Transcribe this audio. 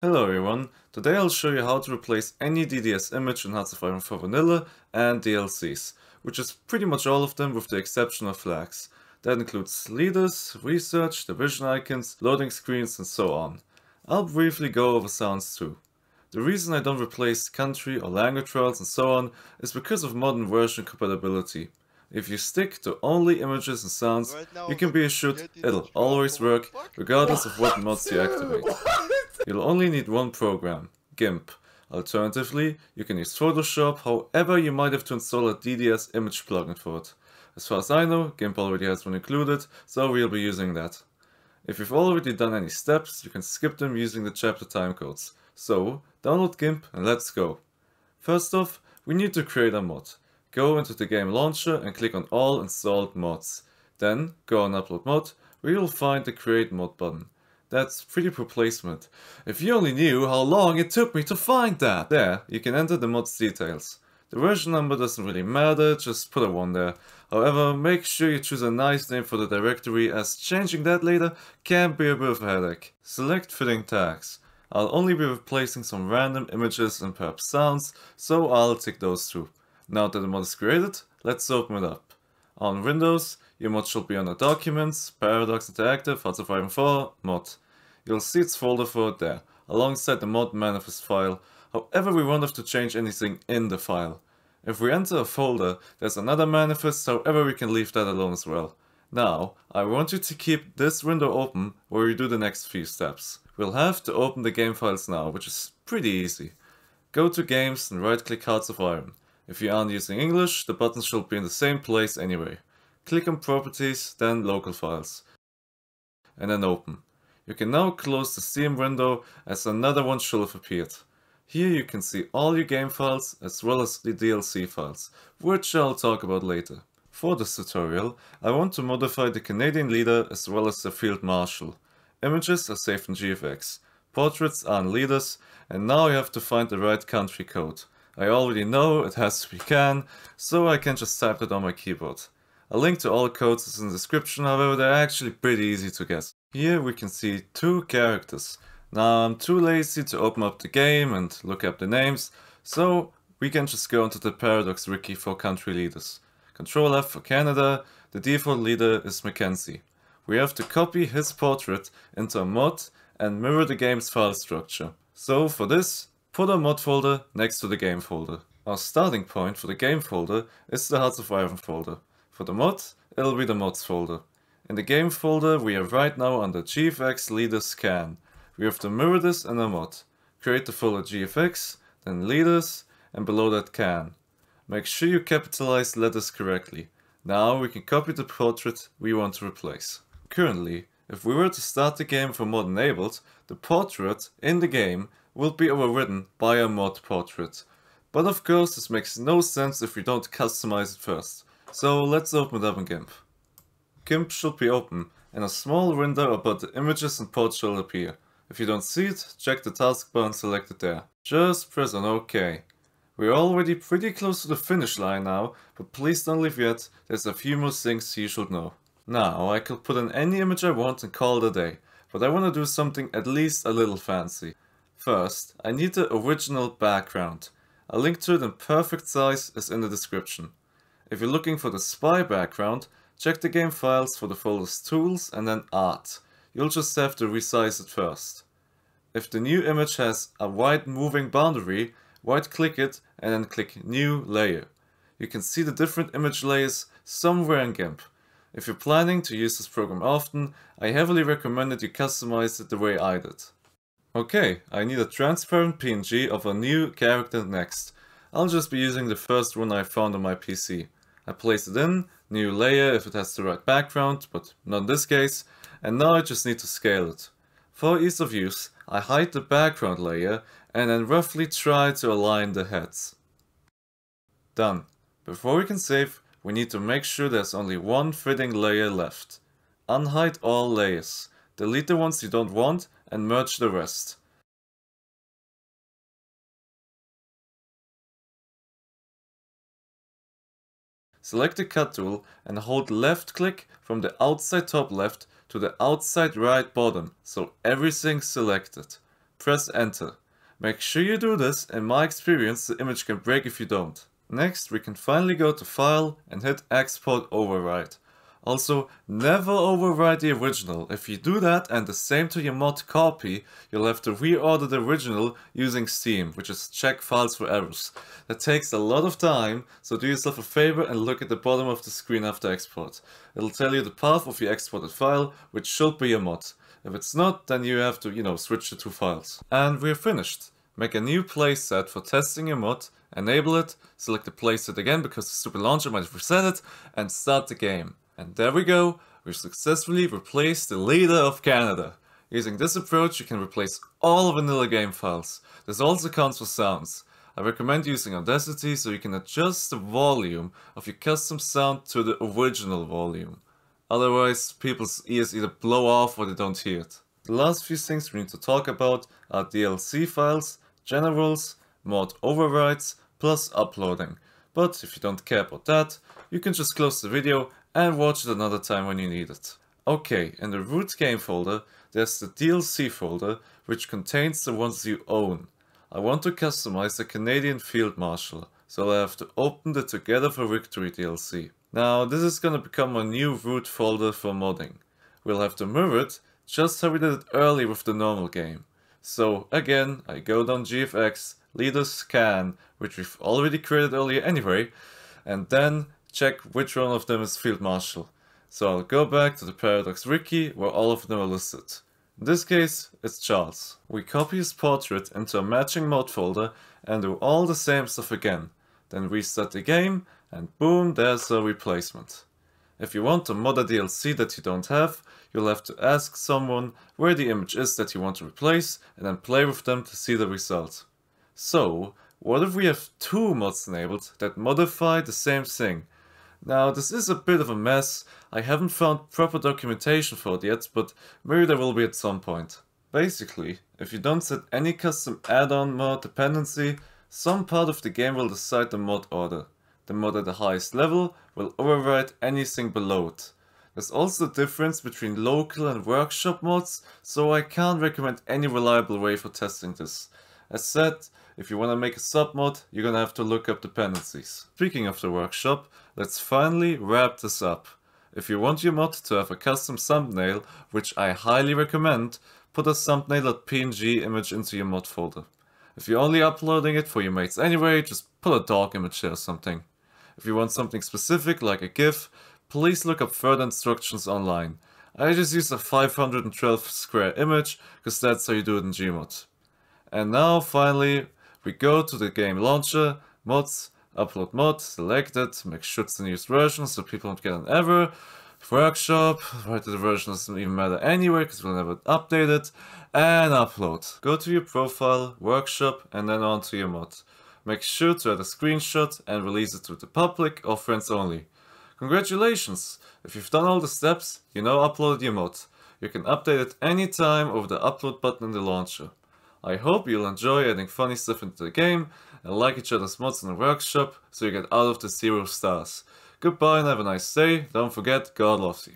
Hello everyone, today I'll show you how to replace any DDS image in Hearts of Iron 4 Vanilla and DLCs, which is pretty much all of them with the exception of flags. That includes leaders, research, division icons, loading screens and so on. I'll briefly go over sounds too. The reason I don't replace country or language files and so on is because of modern version compatibility. If you stick to only images and sounds, you can be assured it'll always work regardless of what mods you activate. You'll only need one program, GIMP. Alternatively, you can use Photoshop, however you might have to install a DDS image plugin for it. As far as I know, GIMP already has one included, so we'll be using that. If you've already done any steps, you can skip them using the chapter timecodes. So, download GIMP and let's go. First off, we need to create a mod. Go into the game launcher and click on all installed mods. Then, go on upload mod, where you'll find the create mod button. That's pretty poor placement. If you only knew how long it took me to find that! There, you can enter the mod's details. The version number doesn't really matter, just put a 1 there. However, make sure you choose a nice name for the directory as changing that later can be a bit of a headache. Select fitting tags. I'll only be replacing some random images and perhaps sounds, so I'll tick those two. Now that the mod is created, let's open it up. On Windows, your mod should be under Documents, Paradox Interactive, Hearts of Iron 4, Mod. You'll see its folder for it there, alongside the mod manifest file, however we won't have to change anything in the file. If we enter a folder, there's another manifest, however we can leave that alone as well. Now, I want you to keep this window open where we do the next few steps. We'll have to open the game files now, which is pretty easy. Go to Games and right click Hearts of Iron. If you aren't using English, the buttons should be in the same place anyway. Click on Properties, then Local Files. And then Open. You can now close the Steam window as another one should have appeared. Here you can see all your game files as well as the DLC files, which I'll talk about later. For this tutorial, I want to modify the Canadian leader as well as the field marshal. Images are saved in GFX, portraits are in leaders, and now you have to find the right country code. I already know it has to be CAN, so I can just type it on my keyboard. A link to all codes is in the description, however they're actually pretty easy to guess. Here we can see two characters. Now I'm too lazy to open up the game and look up the names, so we can just go into the Paradox wiki for country leaders. Control F for Canada, the default leader is Mackenzie. We have to copy his portrait into a mod and mirror the game's file structure. So for this, Put a mod folder next to the game folder. Our starting point for the game folder is the Hearts of Iron folder. For the mod, it'll be the mods folder. In the game folder, we are right now under GFX leaders CAN. We have to mirror this in a mod. Create the folder GFX, then leaders, and below that can. Make sure you capitalize letters correctly. Now we can copy the portrait we want to replace. Currently, if we were to start the game for mod enabled, the portrait in the game will be overridden by a mod portrait. But of course this makes no sense if we don't customize it first. So let's open it up in GIMP. GIMP should be open and a small window about the images and ports shall appear. If you don't see it, check the taskbar and select it there. Just press on OK. We're already pretty close to the finish line now, but please don't leave yet, there's a few more things you should know. Now, I could put in any image I want and call it a day, but I want to do something at least a little fancy. First, I need the original background. A link to it in perfect size is in the description. If you're looking for the spy background, check the game files for the folders Tools and then Art. You'll just have to resize it first. If the new image has a white moving boundary, right click it and then click New Layer. You can see the different image layers somewhere in GIMP. If you're planning to use this program often, I heavily recommend that you customize it the way I did. Okay, I need a transparent PNG of a new character next. I'll just be using the first one I found on my PC. I place it in, new layer if it has the right background, but not in this case, and now I just need to scale it. For ease of use, I hide the background layer and then roughly try to align the heads. Done. Before we can save, we need to make sure there's only one fitting layer left. Unhide all layers. Delete the ones you don't want and merge the rest. Select the cut tool and hold left click from the outside top left to the outside right bottom so everything's selected. press enter. Make sure you do this, in my experience the image can break if you don't. Next we can finally go to file and hit export override. Also, never overwrite the original. If you do that and the same to your mod copy, you'll have to reorder the original using Steam, which is check files for errors. That takes a lot of time, so do yourself a favor and look at the bottom of the screen after export. It'll tell you the path of your exported file, which should be your mod. If it's not, then you have to, you know, switch the two files. And we're finished. Make a new playset for testing your mod, enable it, select the playset again because the stupid launcher might have reset it, and start the game. And there we go, we've successfully replaced the leader of Canada. Using this approach you can replace all vanilla game files. This also counts for sounds. I recommend using Audacity so you can adjust the volume of your custom sound to the original volume. Otherwise, people's ears either blow off or they don't hear it. The last few things we need to talk about are DLC files, generals, mod overrides, plus uploading. But if you don't care about that, you can just close the video and watch it another time when you need it. Okay, in the root game folder, there's the DLC folder, which contains the ones you own. I want to customize the Canadian Field Marshal, so I have to open the Together for Victory DLC. Now, this is gonna become a new root folder for modding. We'll have to mirror it, just how we did it early with the normal game. So, again, I go down GFX, leaders CAN, which we've already created earlier anyway, and then check which one of them is Field Marshal. So I'll go back to the Paradox Wiki where all of them are listed. In this case, it's Charles. We copy his portrait into a matching mod folder and do all the same stuff again. Then restart the game and boom, there's a replacement. If you want to mod a DLC that you don't have, you'll have to ask someone where the image is that you want to replace and then play with them to see the result. So, what if we have two mods enabled that modify the same thing now this is a bit of a mess, I haven't found proper documentation for it yet, but maybe there will be at some point. Basically, if you don't set any custom add-on mod dependency, some part of the game will decide the mod order. The mod at the highest level will override anything below it. There's also a difference between local and workshop mods, so I can't recommend any reliable way for testing this. As said, if you want to make a submod, you're gonna have to look up dependencies. Speaking of the workshop, let's finally wrap this up. If you want your mod to have a custom thumbnail, which I highly recommend, put a thumbnail.png image into your mod folder. If you're only uploading it for your mates anyway, just put a dog image or something. If you want something specific like a GIF, please look up further instructions online. I just use a 512 square image, because that's how you do it in Gmod. And now finally we go to the game launcher, mods, upload mod, select it, make sure it's the newest version so people don't get an error. Workshop, right the version doesn't even matter anyway because we'll never update it. And upload. Go to your profile, workshop and then onto your mod. Make sure to add a screenshot and release it to the public or friends only. Congratulations! If you've done all the steps, you now uploaded your mod. You can update it anytime over the upload button in the launcher. I hope you'll enjoy adding funny stuff into the game and like each other's mods in the workshop so you get out of the zero stars. Goodbye and have a nice day. Don't forget, God loves you.